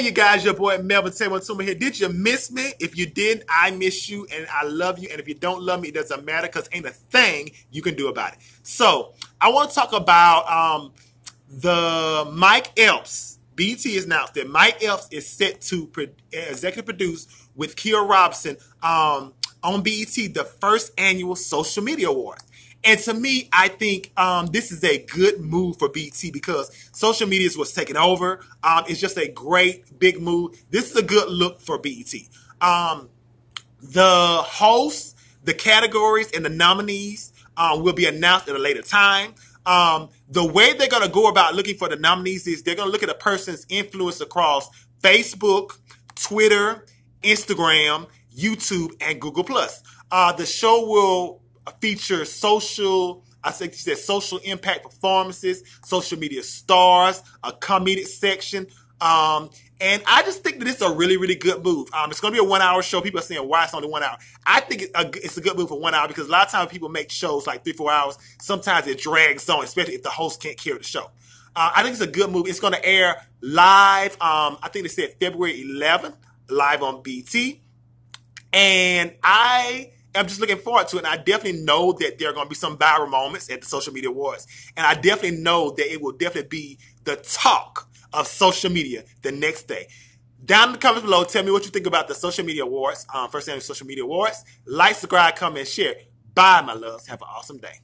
Hey, you guys, your boy Melvin Tuma here. Did you miss me? If you did, I miss you and I love you. And if you don't love me, it doesn't matter because ain't a thing you can do about it. So I want to talk about um, the Mike Epps. BET has announced that Mike Epps is set to pro- executive produce with Kia Robinson um, on BET the first annual social media award. And to me, I think um, this is a good move for BET because social media what's taking over. Um, it's just a great big move. This is a good look for BET. Um, the hosts, the categories, and the nominees um, will be announced at a later time. Um, the way they're going to go about looking for the nominees is they're going to look at a person's influence across Facebook, Twitter, Instagram, YouTube, and Google Plus. Uh, the show will feature social, I think she said social impact performances, social media stars, a comedic section. Um, and I just think that it's a really, really good move. Um, it's going to be a one hour show. People are saying, why it's only one hour? I think it's a good move for one hour because a lot of times people make shows like three, four hours. Sometimes it drags on, especially if the host can't carry the show. Uh, I think it's a good move. It's going to air live. Um, I think they said February 11th, live on BET. And I I'm just looking forward to it. And I definitely know that there are going to be some viral moments at the social media awards. And I definitely know that it will definitely be the talk of social media the next day. Down in the comments below, tell me what you think about the social media awards, um, first annual social media awards. Like, subscribe, comment, share. Bye, my loves. Have an awesome day.